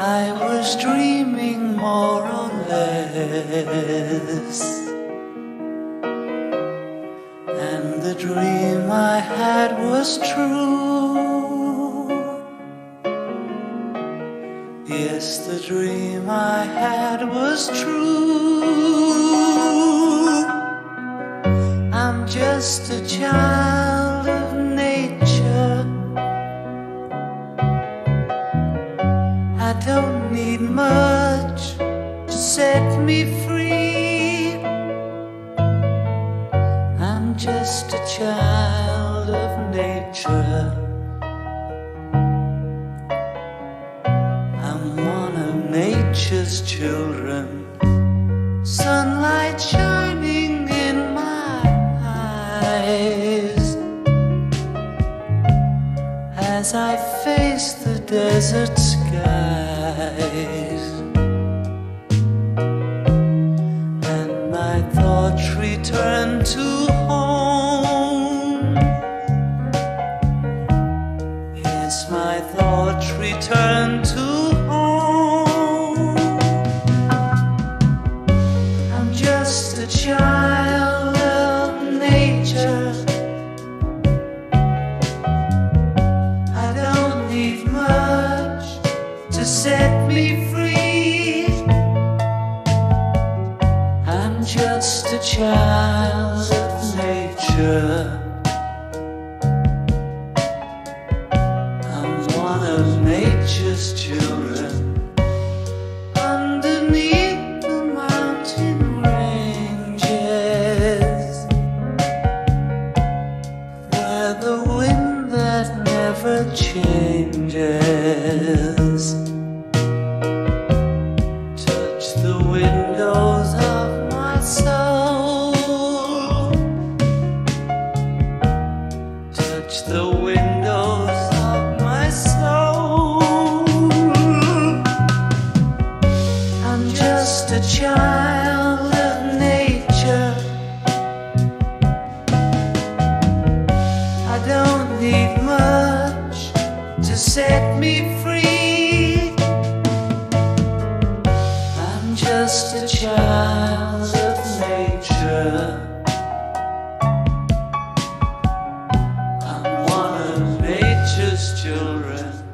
I was dreaming more or less. And the dream I had was true. Yes, the dream I had was true. I'm just a child I don't need much to set me free. I'm just a child of nature. I'm one of nature's children. Sunlight shining in my eyes as I face the desert skies. Return to home. Yes, my thoughts return to home. I'm just a child of nature. I don't need much to set me free. child of nature. I'm one of nature's children. Underneath the mountain ranges, where the wind that never changes. set me free. I'm just a child of nature. I'm one of nature's children.